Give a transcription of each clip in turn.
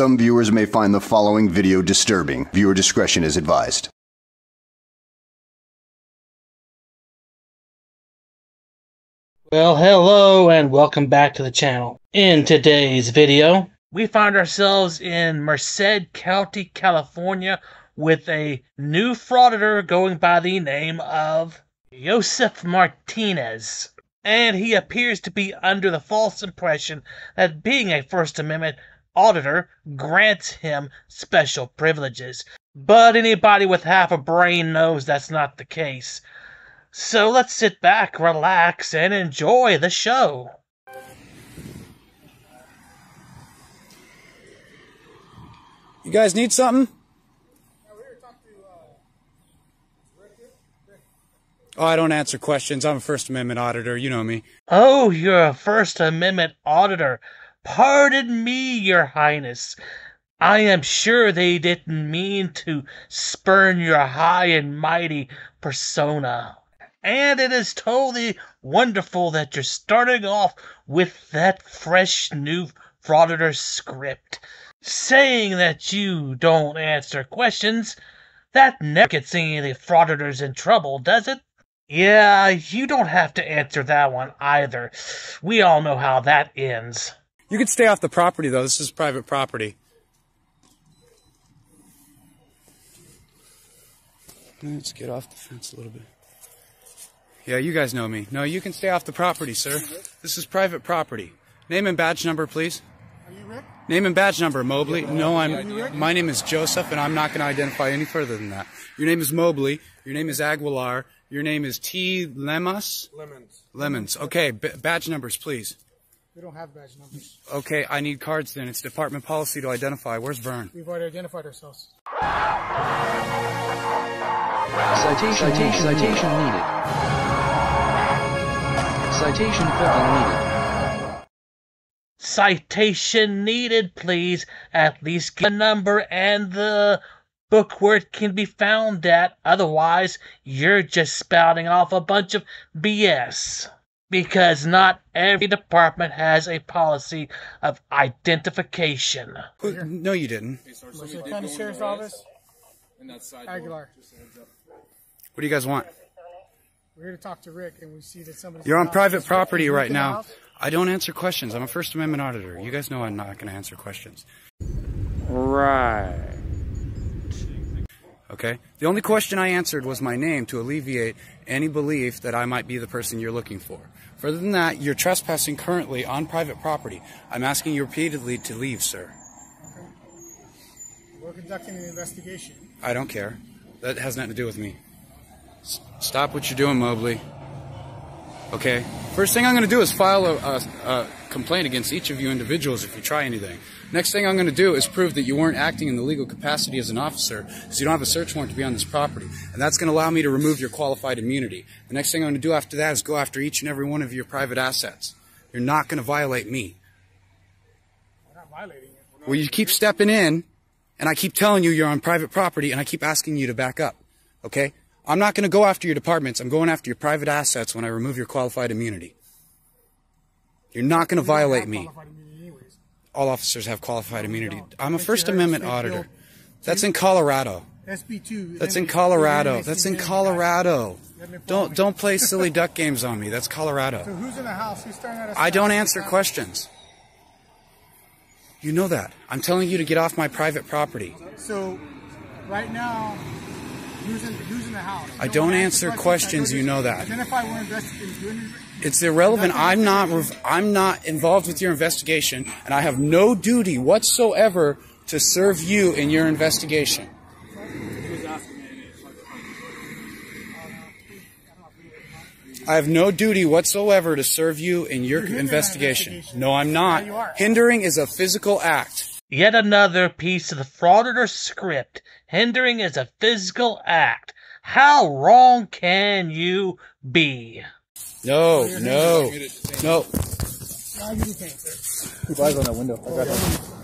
some viewers may find the following video disturbing. Viewer discretion is advised. Well, hello and welcome back to the channel. In today's video, we find ourselves in Merced County, California with a new frauditor going by the name of Joseph Martinez. And he appears to be under the false impression that being a First Amendment auditor grants him special privileges. But anybody with half a brain knows that's not the case. So let's sit back, relax, and enjoy the show. You guys need something? Oh, I don't answer questions. I'm a First Amendment auditor. You know me. Oh, you're a First Amendment auditor. Pardon me, Your Highness. I am sure they didn't mean to spurn your high and mighty persona. And it is totally wonderful that you're starting off with that fresh new frauditor script. Saying that you don't answer questions, that never gets any of the frauditors in trouble, does it? Yeah, you don't have to answer that one either. We all know how that ends. You can stay off the property, though. This is private property. Let's get off the fence a little bit. Yeah, you guys know me. No, you can stay off the property, sir. This is private property. Name and badge number, please. Are you Rick? Name and badge number, Mobley. No, I'm. My name is Joseph, and I'm not going to identify any further than that. Your name is Mobley. Your name is Aguilar. Your name is T. Lemas. Lemons. Lemons. Okay, b- badge numbers, please. We don't have badge numbers. Okay, I need cards then. It's department policy to identify. Where's Vern? We've already identified ourselves. Citation, citation, citation needed. Citation fucking needed. Citation needed, please. At least get the number and the book where it can be found at. Otherwise, you're just spouting off a bunch of BS. Because not every department has a policy of identification. Who- No, you didn't. Merced County Sheriff's Office. Aguilar. What do you guys want? We're here to talk to Rick, and we see that somebody's. You're on private property Rick right now. house. I don't answer questions. I'm a First Amendment auditor. You guys know I'm not going to answer questions. Right. Okay? The only question I answered was my name to alleviate any belief that I might be the person you're looking for. Further than that, you're trespassing currently on private property. I'm asking you repeatedly to leave, sir. We're conducting an investigation. I don't care. That has nothing to do with me. S- stop what you're doing, Mobley. Okay? First thing I'm going to do is file a, a, a complaint against each of you individuals if you try anything. Next thing I'm going to do is prove that you weren't acting in the legal capacity as an officer, because you don't have a search warrant to be on this property. And that's going to allow me to remove your qualified immunity. The next thing I'm going to do after that is go after each and every one of your private assets. You're not going to violate me. We're not violating it. Well, you keep stepping in, and I keep telling you you're on private property, and I keep asking you to back up. Okay? I'm not going to go after your departments. I'm going after your private assets when I remove your qualified immunity. You're not going to not- we don't violate me. qualified immunity anyways. All officers have qualified immunity. I'm a First Amendment auditor. That's in Colorado. SB two. That's in Colorado. That's in Colorado. Don't don't play silly duck games on me. That's Colorado. So who's in the house? Who's staring at us? I don't answer questions. You know that. I'm telling you to get off my private property. So, right now, who's in who's in the house? I don't answer questions, you know that. Identify. We're investigating. doing- It's irrelevant. I'm not. I'm not involved with your investigation, and I have no duty whatsoever to serve you in your investigation. I have no duty whatsoever to serve you in your investigation. investigation. No, I'm not. Yeah. Hindering is a physical act. Yet another piece of the frauditor script. Hindering is a physical act. How wrong can you be? No, no, no. I'll give you pain, sir. Flies on that window. I got that.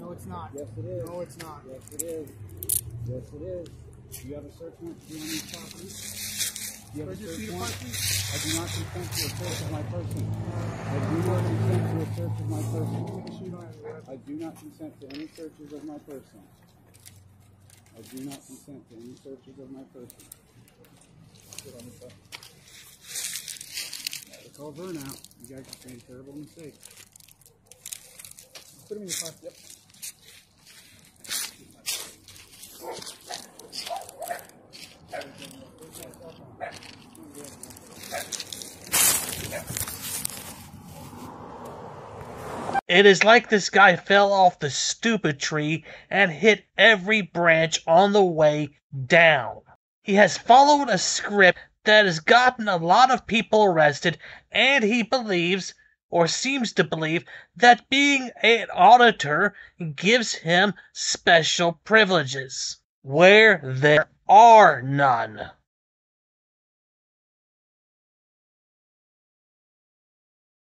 No, it's not. Yes, it is. No, it's not. Yes, it is. Yes, it is. You have a search warrant to be on these properties? Do you have a? I do not consent to a search of my person. I do not consent to a search of my person. I do not consent to any searches of my person. I do not consent to any searches of my person. It's called burnout. You guys just made a terrible mistake. Put him in the car. Yep. It is like this guy fell off the stupid tree and hit every branch on the way down. He has followed a script that has gotten a lot of people arrested, and he believes, or seems to believe, that being an auditor gives him special privileges, where there are none.